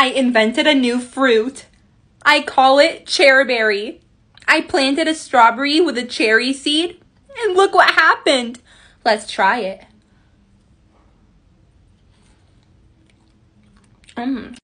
I invented a new fruit. I call it cherryberry. I planted a strawberry with a cherry seed, and look what happened. Let's try it. Mmm.